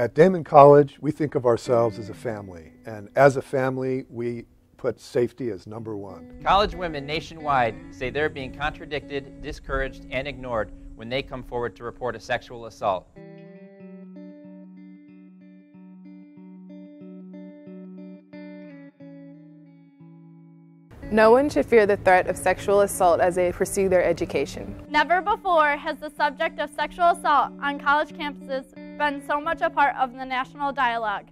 At Daemen College, we think of ourselves as a family, and as a family, we put safety as number one. College women nationwide say they're being contradicted, discouraged, and ignored when they come forward to report a sexual assault. No one should fear the threat of sexual assault as they pursue their education. Never before has the subject of sexual assault on college campuses been so much a part of the national dialogue.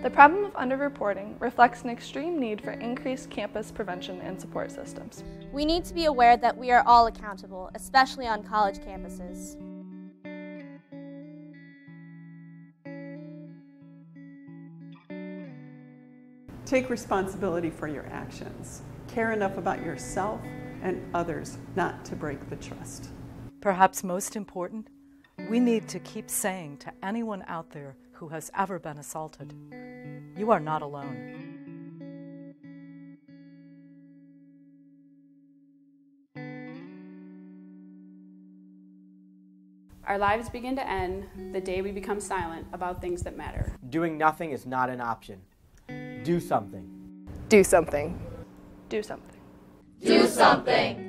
The problem of underreporting reflects an extreme need for increased campus prevention and support systems. We need to be aware that we are all accountable, especially on college campuses. Take responsibility for your actions. Care enough about yourself and others not to break the trust. Perhaps most important, we need to keep saying to anyone out there who has ever been assaulted, you are not alone. Our lives begin to end the day we become silent about things that matter. Doing nothing is not an option. Do something. Do something. Do something. Do something.